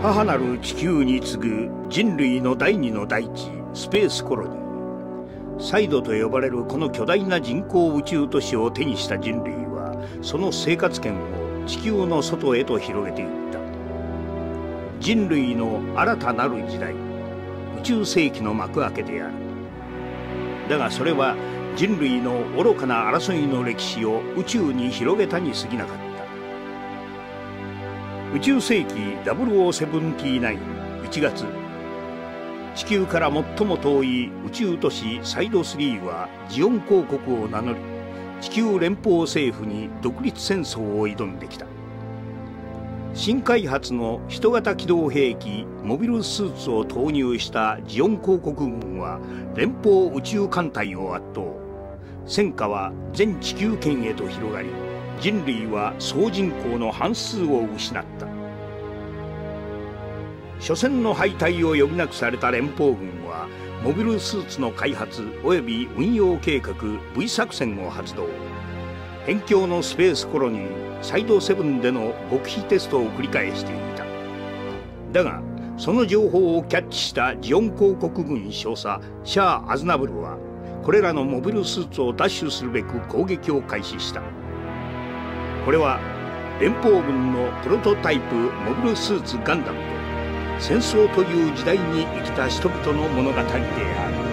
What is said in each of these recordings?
母なる地球に次ぐ人類の第二の大地スペースコロニー。サイドと呼ばれるこの巨大な人工宇宙都市を手にした人類はその生活圏を地球の外へと広げていった。人類の新たなる時代。宇宙世紀の幕開けである。だがそれは人類の愚かな争いの歴史を宇宙に広げたに過ぎなかった。宇宙世紀00791月地球から最も遠い宇宙都市サイド3はジオン公国を名乗り地球連邦政府に独立戦争を挑んできた。新開発の人型機動兵器モビルスーツを投入したジオン公国軍は連邦宇宙艦隊を圧倒。戦火は全地球圏へと広がり人類は総人口の半数を失った。初戦の敗退を余儀なくされた連邦軍はモビルスーツの開発及び運用計画 V 作戦を発動。辺境のスペースコロニーサイド7での極秘テストを繰り返していただがその情報をキャッチしたジオン公国軍少佐シャア・アズナブルはこれらのモビルスーツを奪取するべく攻撃を開始したこれは連邦軍のプロトタイプモビルスーツガンダムと戦争という時代に生きた人々の物語である。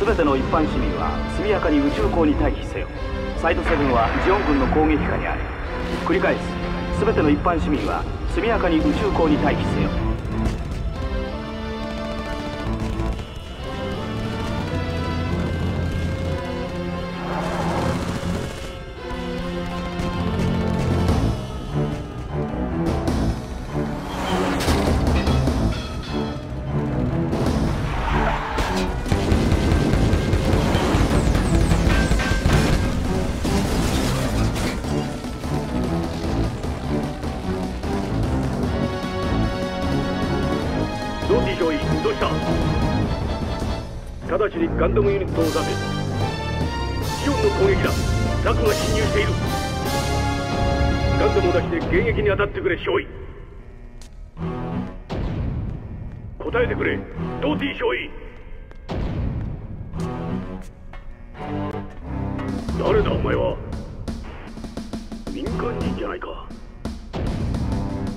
全ての一般市民は速やかに宇宙港に退避せよ。サイド7はジオン軍の攻撃下にある繰り返す全ての一般市民は速やかに宇宙港に退避せよ。どうした直ちにガンダムユニットを出せ。シオンの攻撃だ。ザクが侵入している。ガンダムを出して迎撃に当たってくれ少尉答えてくれ。ドーティー少尉誰だお前は。民間人じゃないか。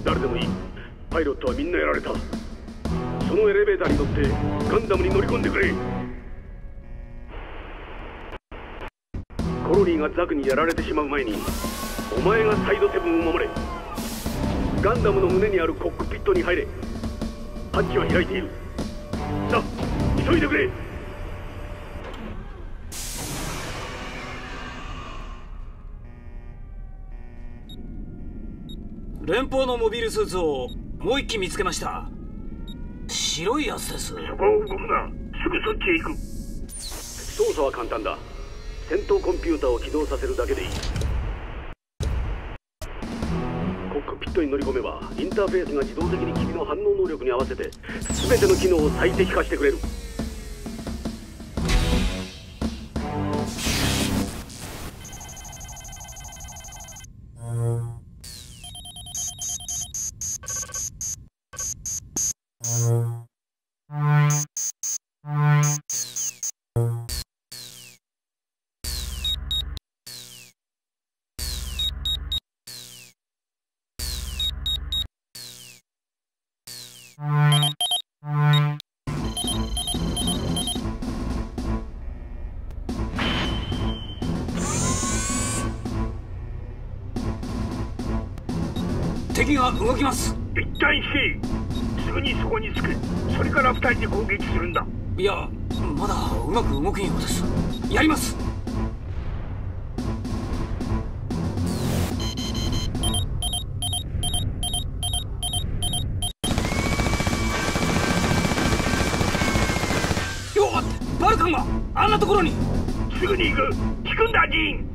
誰でもいい。パイロットはみんなやられた。そのエレベーターに乗ってガンダムに乗り込んでくれ。コロニーがザクにやられてしまう前にお前がサイドセブンを守れ。ガンダムの胸にあるコックピットに入れ。ハッチは開いている。さあ急いでくれ。連邦のモビルスーツをもう一機見つけました。白いやつです。そこを動くなすぐそっちへ行く。操作は簡単だ。戦闘コンピューターを起動させるだけでいい。コックピットに乗り込めばインターフェースが自動的に君の反応能力に合わせて全ての機能を最適化してくれる。きます。一旦引けすぐにそこに着く。それから二人で攻撃するんだ。いやまだうまく動けんようです。やります。よっバルカンがあんなところに。すぐに行く。聞くんだジーン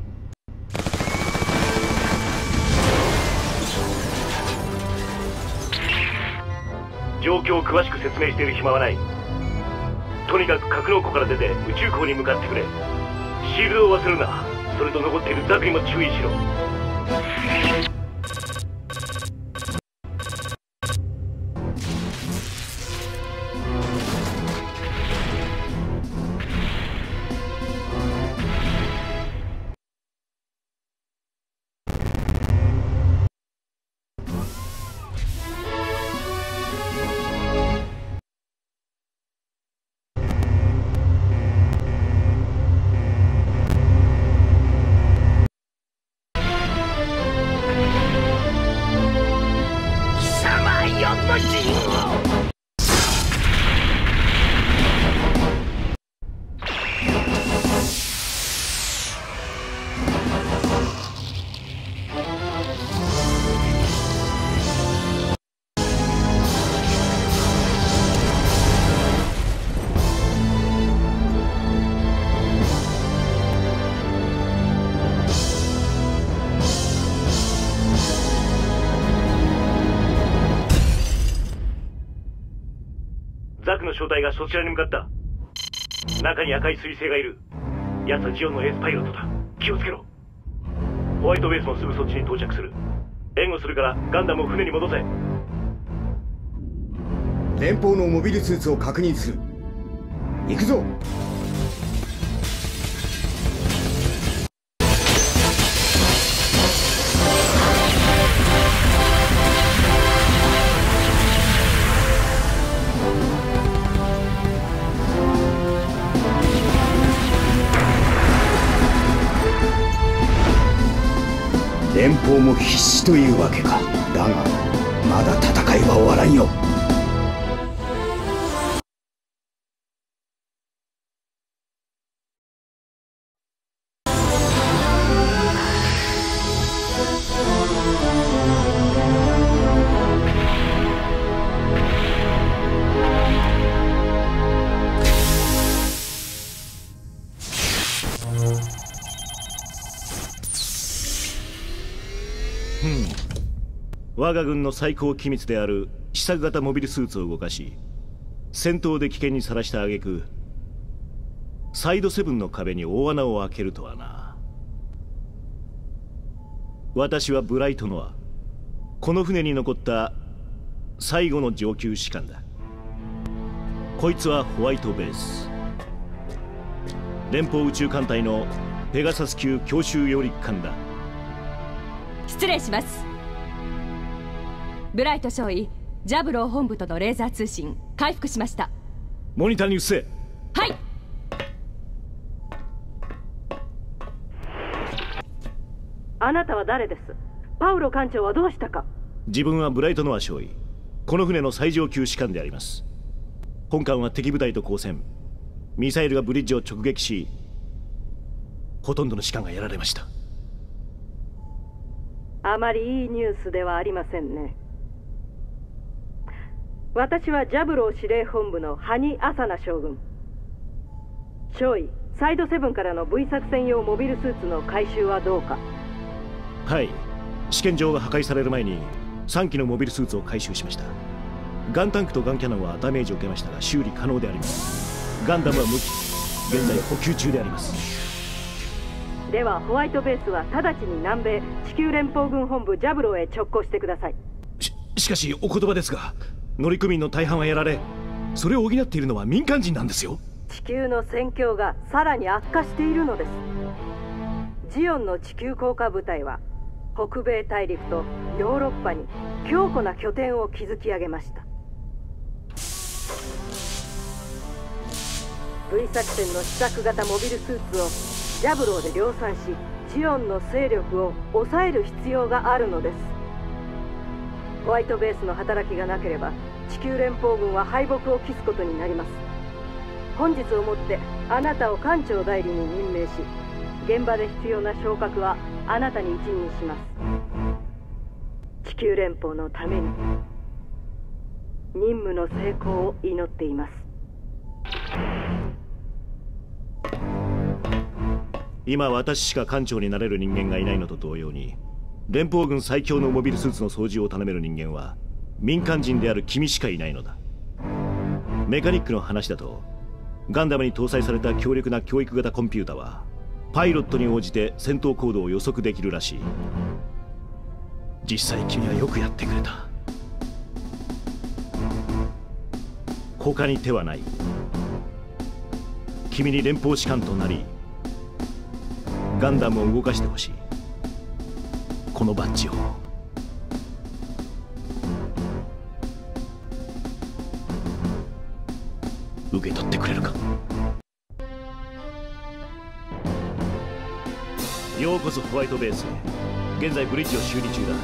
状況を詳しく説明している暇はない。とにかく格納庫から出て宇宙港に向かってくれ。シールドを忘れるな。それと残っているザクにも注意しろ。小隊がそちらに向かった。中に赤い彗星がいる。奴はジオンのエースパイロットだ。気をつけろ。ホワイトベースもすぐそっちに到着する。援護するからガンダムを船に戻せ。連邦のモビルスーツを確認する。行くぞ。必死というわけか。だがまだ戦いは終わらんよ。我が軍の最高機密である試作型モビルスーツを動かし戦闘で危険にさらした挙句サイドセブンの壁に大穴を開けるとはな。私はブライトノアこの船に残った最後の上級士官だ。こいつはホワイトベース。連邦宇宙艦隊のペガサス級強襲揚陸艦だ。失礼します。ブライト少尉ジャブロー本部とのレーザー通信回復しました。モニターに移せはい。あなたは誰です？パウロ艦長はどうしたか？自分はブライトノア少尉。この船の最上級士官であります。本艦は敵部隊と交戦。ミサイルがブリッジを直撃しほとんどの士官がやられました。あまりいいニュースではありませんね私はジャブロー司令本部のハニ・アサナ将軍。少尉サイドセブンからの V 作戦用モビルスーツの回収はどうか。はい。試験場が破壊される前に3機のモビルスーツを回収しました。ガンタンクとガンキャノンはダメージを受けましたが修理可能であります。ガンダムは無機。現在補給中であります。ではホワイトベースは直ちに南米地球連邦軍本部ジャブローへ直行してください。ししかしお言葉ですが乗組員の大半はやられそれを補っているのは民間人なんですよ。地球の戦況がさらに悪化しているのです。ジオンの地球降下部隊は北米大陸とヨーロッパに強固な拠点を築き上げました。V 作戦の試作型モビルスーツをジャブローで量産しジオンの勢力を抑える必要があるのです。ホワイトベースの働きがなければ地球連邦軍は敗北を期すことになります。本日をもってあなたを艦長代理に任命し現場で必要な昇格はあなたに一任します。地球連邦のために任務の成功を祈っています。今私しか艦長になれる人間がいないのと同様に連邦軍最強のモビルスーツの操縦を頼める人間は民間人である君しかいないのだ。メカニックの話だとガンダムに搭載された強力な教育型コンピュータはパイロットに応じて戦闘行動を予測できるらしい。実際君はよくやってくれた。他に手はない。君に連邦士官となりガンダムを動かしてほしい。このバッジを。受け取ってくれるか？ようこそホワイトベースへ。現在ブリッジを修理中だ。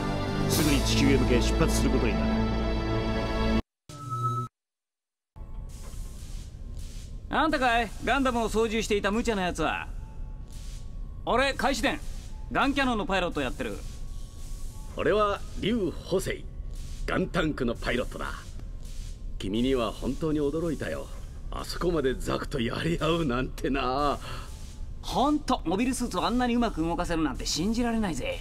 すぐに地球へ向け出発することになる。あんたかい？ガンダムを操縦していた無茶なやつは。俺開始伝ガンキャノンのパイロットやってる。俺は劉補正ガンタンクのパイロットだ。君には本当に驚いたよあそこまでザクとやり合うなんてな。ほんとモビルスーツをあんなにうまく動かせるなんて信じられないぜ。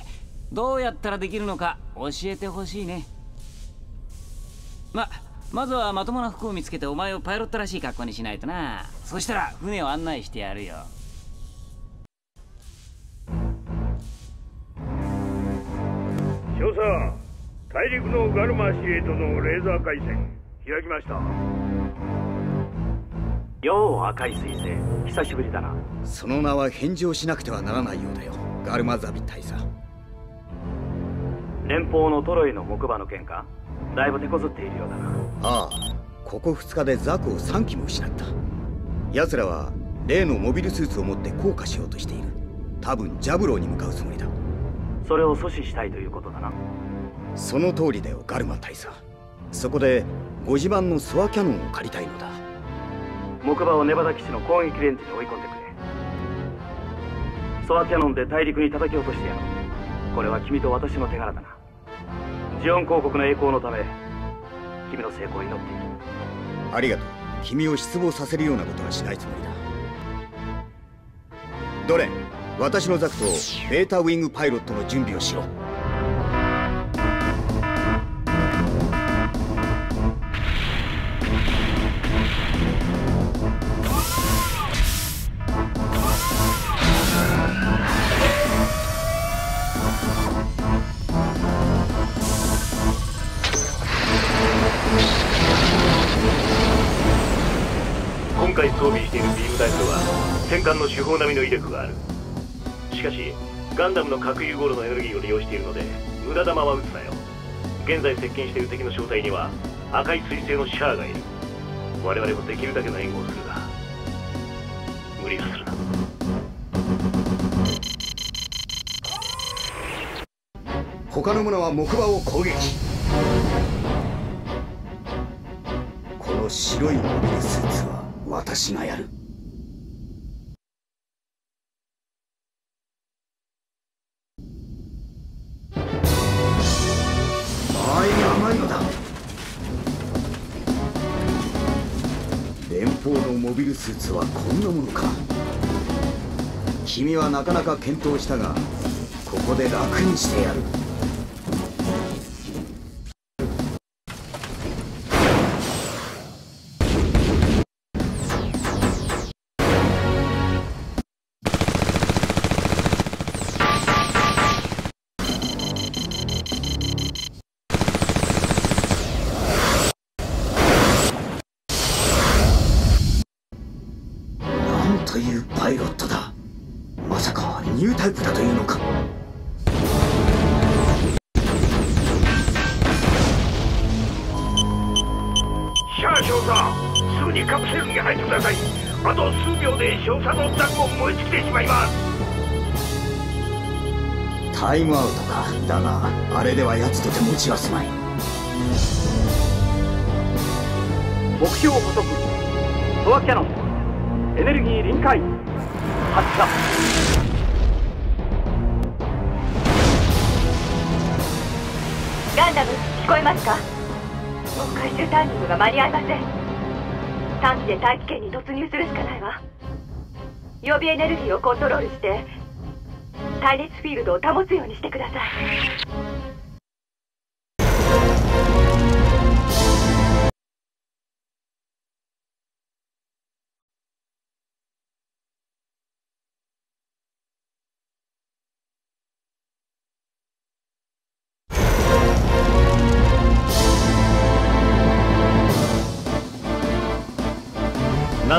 どうやったらできるのか教えてほしいね。ままずはまともな服を見つけてお前をパイロットらしい格好にしないとな。そしたら船を案内してやるよ。少佐大陸のガルマ司令とのレーザー回線開きましたよう赤い彗星久しぶりだな。その名は返事をしなくてはならないようだよ。ガルマザビ大佐連邦のトロイの木馬の件かだいぶ手こずっているようだな。ああここ2日でザクを3機も失った。奴らは例のモビルスーツを持って降下しようとしている。多分ジャブローに向かうつもりだ。それを阻止したいということだな。その通りだよガルマ大佐そこでご自慢のスワキャノンを借りたいのだ木馬をネバダ基地の攻撃レンジに追い込んでくれ。ソアキャノンで大陸に叩き落としてやろう。これは君と私の手柄だな。ジオン公国の栄光のため君の成功を祈っている。ありがとう。君を失望させるようなことはしないつもりだ。ドレン私のザクとベータウィングパイロットの準備をしろ。今回装備しているビームタイプは戦艦の手法並みの威力がある。しかしガンダムの核融合炉のエネルギーを利用しているので無駄弾は撃つなよ。現在接近している敵の正体には赤い彗星のシャアがいる。我々もできるだけの援護をするが無理はするな。他の者は木馬を攻撃。この白いモビルスーツは私がやる。場合が甘いのだ。連邦のモビルスーツはこんなものか。君はなかなか検討したがここで楽にしてやる。タイプだというのか。シャア少佐すぐにカプセルに入ってください。あと数秒で少佐のザクも燃え尽きてしまいます。タイムアウトか。だがあれでは奴とて持ちはすまい。目標補足ソアキャノンエネルギー臨界発射ガンダム聞こえますか？もう回収タイミングが間に合いません。短期で大気圏に突入するしかないわ。予備エネルギーをコントロールして耐熱フィールドを保つようにしてください。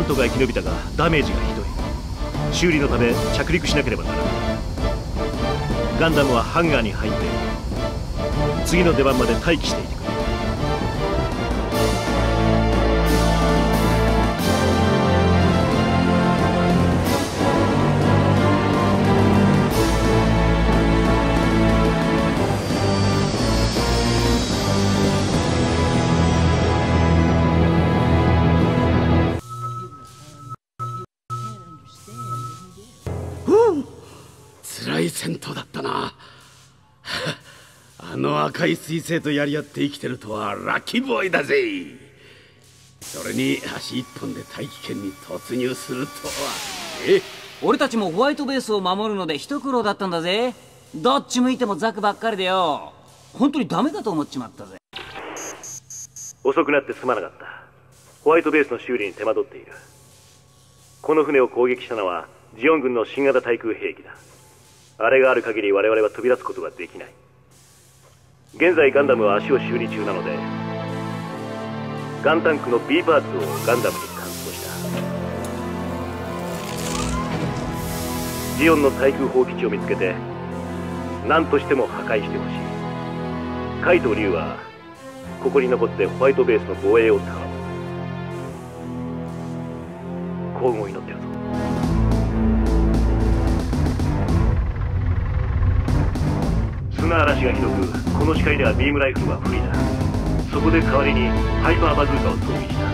なんとか生き延びたがダメージがひどい。修理のため着陸しなければならないガンダムはハンガーに入って次の出番まで待機していてくれ。戦闘だったな。あの赤い彗星とやり合って生きてるとはラッキーボーイだぜ。それに足一本で大気圏に突入するとは。え？俺たちもホワイトベースを守るので一苦労だったんだぜ。どっち向いてもザクばっかりでよ。本当にダメだと思っちまったぜ。遅くなってすまなかった。ホワイトベースの修理に手間取っている。この船を攻撃したのはジオン軍の新型対空兵器だあれがある限り我々は飛び出すことができない。現在ガンダムは足を修理中なのでガンタンクの B パーツをガンダムに換装した。ジオンの対空砲基地を見つけて何としても破壊してほしい。カイとリュウはここに残ってホワイトベースの防衛を頼む。幸運を祈ってるぞ。がひどくこの視界ではビームライフルは不利だ。そこで代わりにハイパーバズーカを装備した。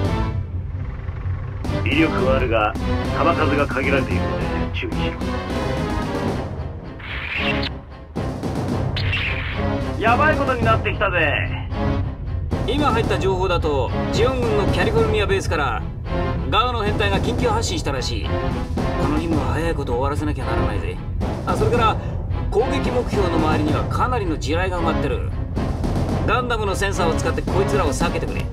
威力はあるが弾数が限られているので注意しろ。やばいことになってきたぜ。今入った情報だとジオン軍のキャリフォルニアベースからガウの編隊が緊急発進したらしい。この任務は早いこと終わらせなきゃならないぜ。あそれから攻撃目標の周りにはかなりの地雷が埋まってる。ガンダムのセンサーを使ってこいつらを避けてくれ。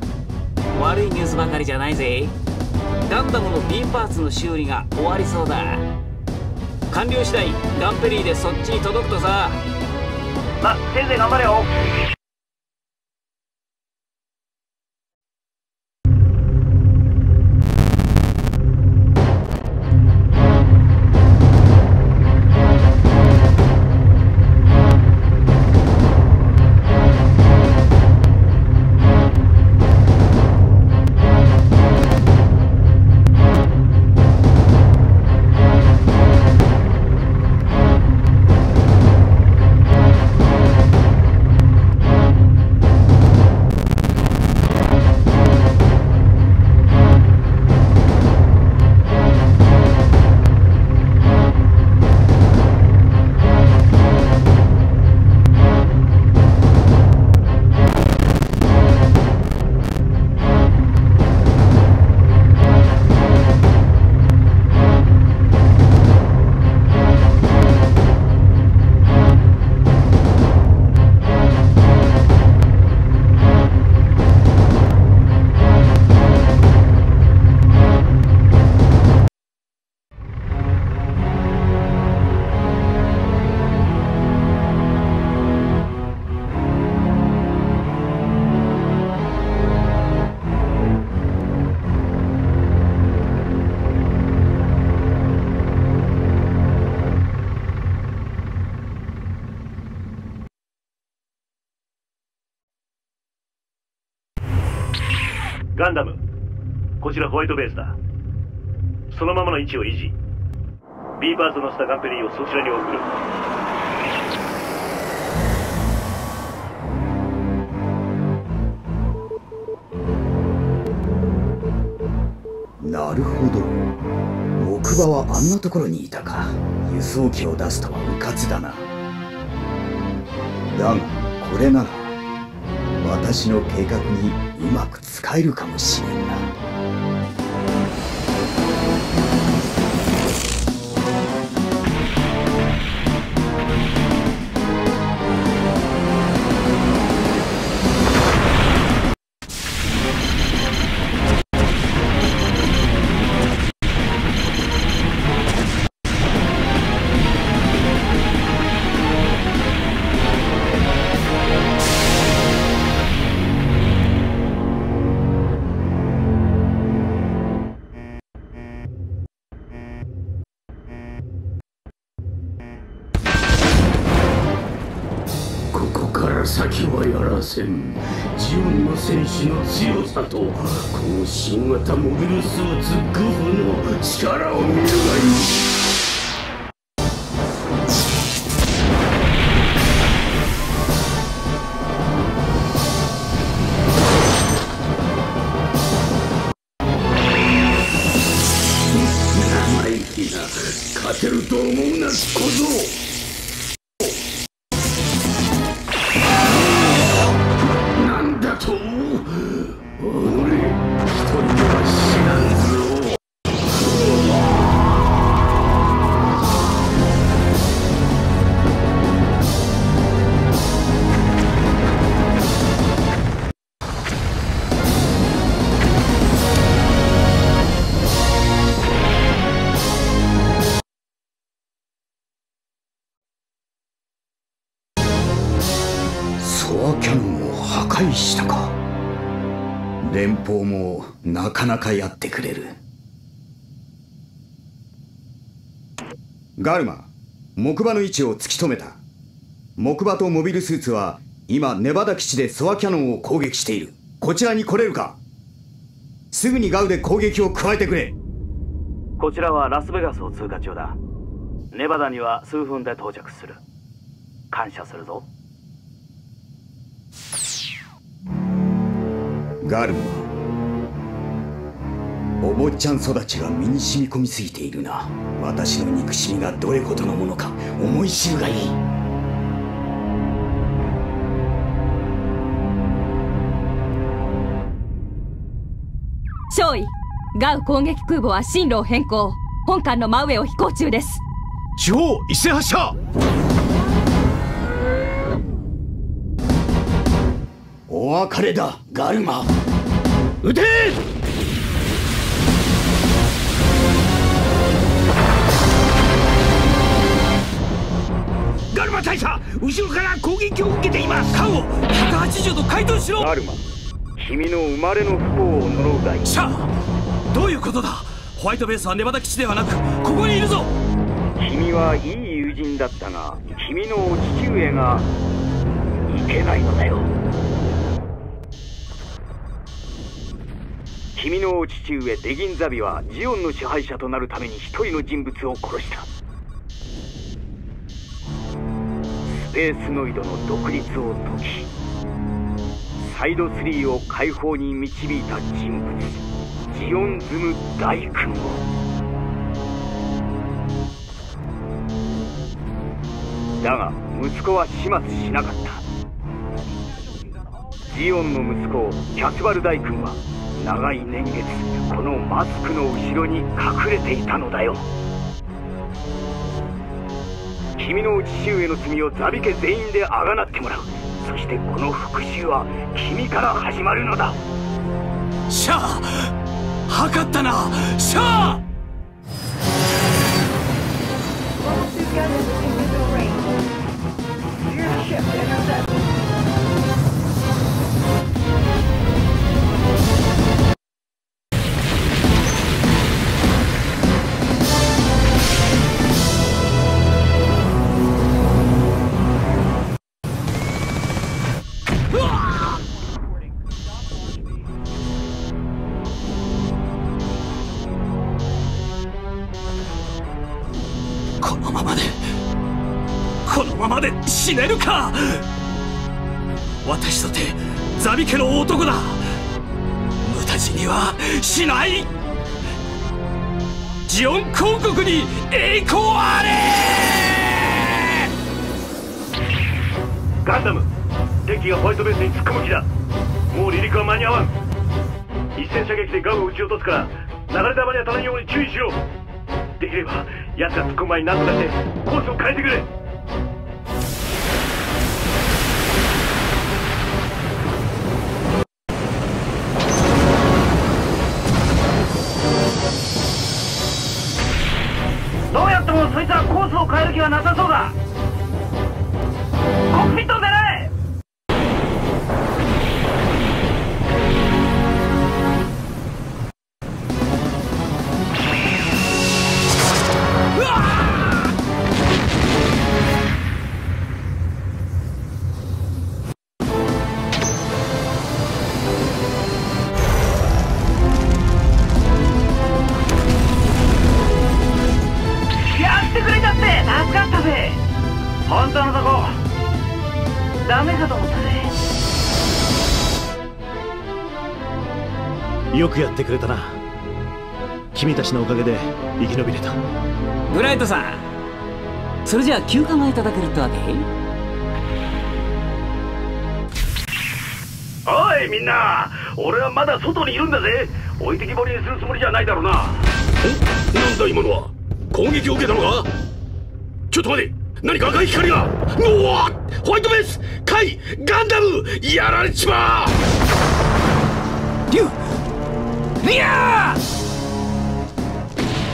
悪いニュースばかりじゃないぜ。ガンダムの B パーツの修理が終わりそうだ。完了次第ガンペリーでそっちに届くとさ。ま先生頑張れよ。こちらホワイトベースだ。そのままの位置を維持。ビーバーズのスタガンペリーをそちらに送る。なるほど。木馬はあんなところにいたか。輸送機を出すとは迂闊だな。だがこれなら私の計画にうまく使えるかもしれんな。せん。ジオンの戦士の強さとこの新型モビルスーツグフの力を見るがいい。勝てると思うな小僧。もなかなかやってくれる。ガルマ木馬の位置を突き止めた。木馬とモビルスーツは今ネバダ基地でソアキャノンを攻撃している。こちらに来れるか。すぐにガウで攻撃を加えてくれ。こちらはラスベガスを通過中だ。ネバダには数分で到着する。感謝するぞ。ガルムお坊ちゃん育ちが身に染み込みすぎているな。私の憎しみがどれほどのものか思い知るがいい。少尉ガウ攻撃空母は進路を変更。本艦の真上を飛行中です。地方一斉発射お別れだガルマ。撃て大佐後ろから攻撃を受けています。カウを180度回転しろ。ガルマ君の生まれの不幸を呪うがいいシャアどういうことだ？ホワイトベースはネバダ基地ではなくここにいるぞ。君はいい友人だったが君のお父上がいけないのだよ。君のお父上デギンザビはジオンの支配者となるために一人の人物を殺したスペースノイドの独立を解きサイド3を解放に導いた人物ジオンズム大君をだが息子は始末しなかった。ジオンの息子キャスバル大君は長い年月このマスクの後ろに隠れていたのだよ。君の父上の罪をザビ家全員であがなってもらう。そしてこの復讐は君から始まるのだ。シャア測ったな。シャア！死奴が突っ込む前に何とかしてコースを変えてくれ。な俺はまだ外にいるんだぜ。置いてきぼりにするつもりじゃないだろうな。え？なんだ今のは。攻撃を受けたのかちょっと待て。何か赤い光が？うわホワイトベース！カイ！ガンダム！やられちまう！リュウ！リアー！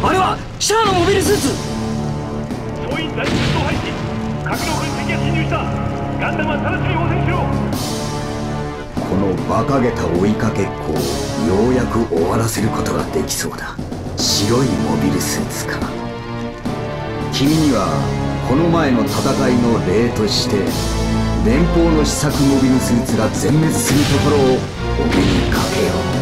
あれはシャアのモビルスーツ。総員大出動配置格納軍敵が侵入した。ガンダムは直ちに応戦しろこの馬鹿げた追いかけっこをようやく終わらせることができそうだ。白いモビルスーツか。君にはこの前の戦いの例として連邦の試作モビルスーツが全滅するところをお目にかけよう。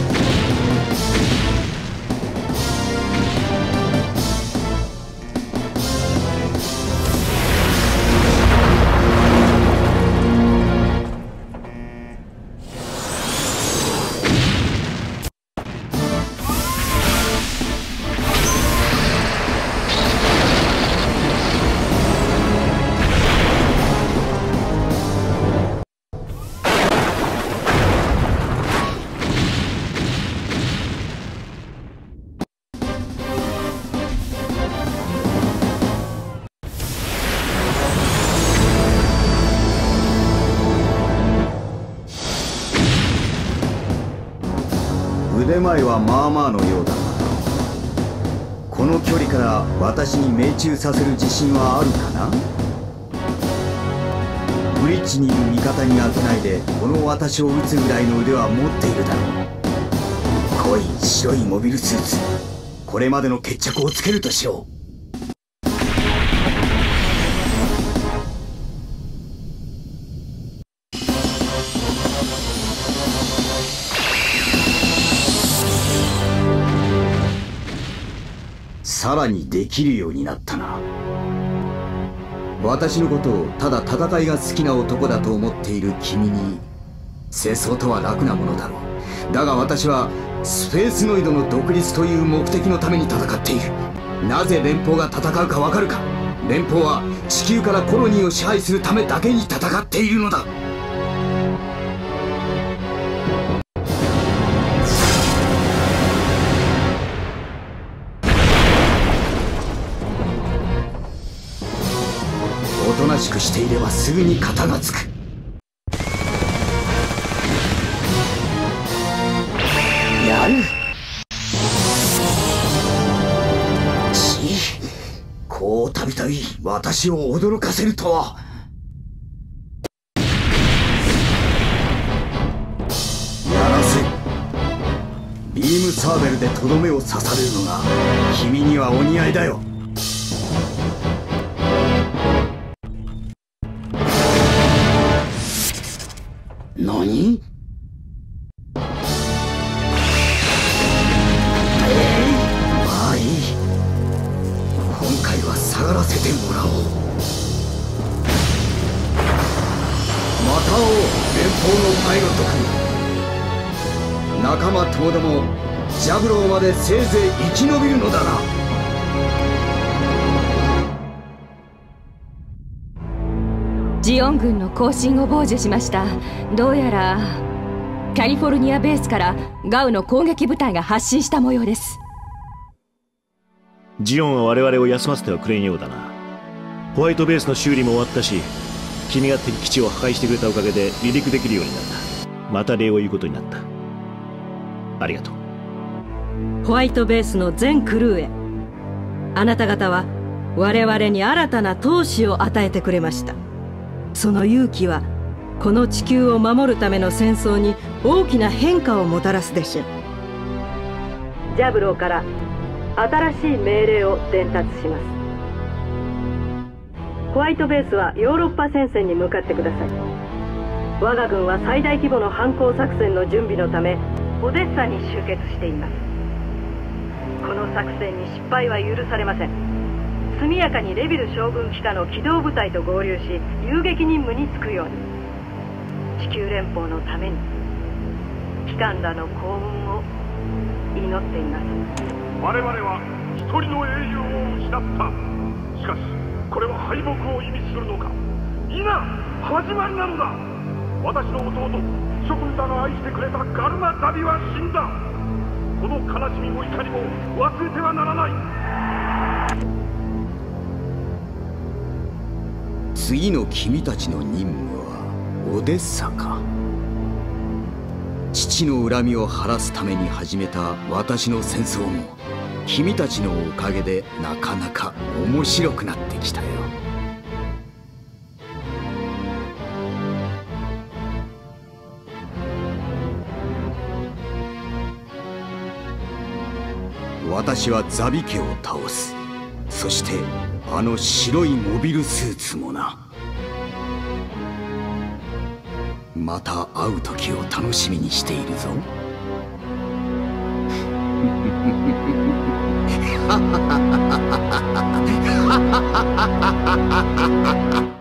はまあまあのようだがこの距離から私に命中させる自信はあるかな？ブリッジにいる味方に当てないでこの私を撃つぐらいの腕は持っているだろう。濃い白いモビルスーツ。これまでの決着をつけるとしよう。さらにできるようになったな。私のことをただ戦いが好きな男だと思っている君に戦争とは楽なものだろう。だが私はスペースノイドの独立という目的のために戦っている。なぜ連邦が戦うかわかるか。連邦は地球からコロニーを支配するためだけに戦っているのだ。しくしていればすぐに型がつく。やる。ちこうたびたび私を驚かせるとは。やらせ。ビームサーベルでとどめを刺されるのが君にはお似合いだよ。何まあい。い今回は下がらせてもらおう。また会おう連邦のパイロット君仲間ともどもジャブローまでせいぜい生き延びるのだなジオン軍の行進を傍受しました。どうやらカリフォルニアベースからガウの攻撃部隊が発進した模様です。ジオンは我々を休ませてはくれんようだな。ホワイトベースの修理も終わったし君が敵基地を破壊してくれたおかげで離陸できるようになった。また礼を言うことになった。ありがとう。ホワイトベースの全クルーへ。あなた方は我々に新たな闘志を与えてくれましたその勇気はこの地球を守るための戦争に大きな変化をもたらすでしょう。ジャブローから新しい命令を伝達します。ホワイトベースはヨーロッパ戦線に向かってください。我が軍は最大規模の反攻作戦の準備のためオデッサに集結しています。この作戦に失敗は許されません。速やかにレビル将軍機下の機動部隊と合流し遊撃任務に就くように。地球連邦のために機関らの幸運を祈っています。我々は一人の英雄を失った。しかしこれは敗北を意味するのか。今始まりなのだ。私の弟諸君らが愛してくれたガルナ・ダビは死んだ。この悲しみもいかにも忘れてはならない。次の君たちの任務はオデッサか。父の恨みを晴らすために始めた私の戦争も君たちのおかげでなかなか面白くなってきたよ。私はザビ家を倒す。そしてあの白いモビルスーツもな。また会う時を楽しみにしているぞ。ハハハハハハハハハハハハハハ